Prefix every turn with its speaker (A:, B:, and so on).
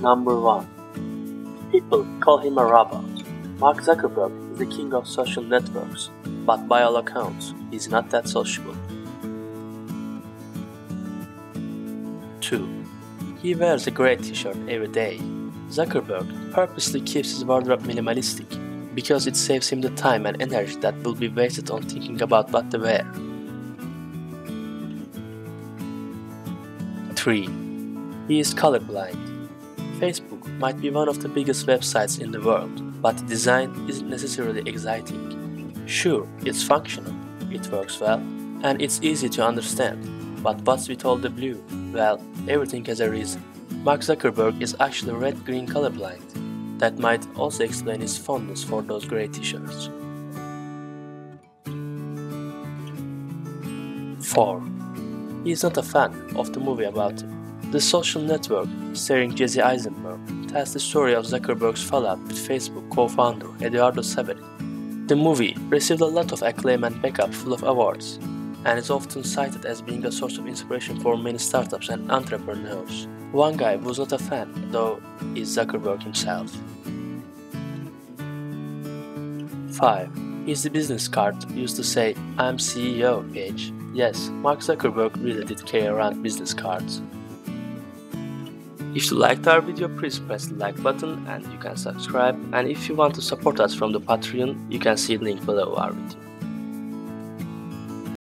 A: Number 1 People call him a robot. Mark Zuckerberg is the king of social networks, but by all accounts, he's not that sociable. 2. He wears a gray t-shirt every day. Zuckerberg purposely keeps his wardrobe minimalistic because it saves him the time and energy that will be wasted on thinking about what to wear. 3. He is colorblind. Facebook might be one of the biggest websites in the world, but the design isn't necessarily exciting. Sure, it's functional, it works well, and it's easy to understand, but what's with all the blue? Well, everything has a reason. Mark Zuckerberg is actually red-green colorblind. That might also explain his fondness for those gray t-shirts. 4. He is not a fan of the movie about him. The Social Network, starring Jesse Eisenberg, tells the story of Zuckerberg's fallout with Facebook co-founder Eduardo Saverin. The movie received a lot of acclaim and backup full of awards, and is often cited as being a source of inspiration for many startups and entrepreneurs. One guy was not a fan, though, is Zuckerberg himself. 5. Is the business card used to say, I'm CEO page. Yes, Mark Zuckerberg really did carry around business cards. If you liked our video, please press the like button and you can subscribe. And if you want to support us from the Patreon, you can see the link below our video.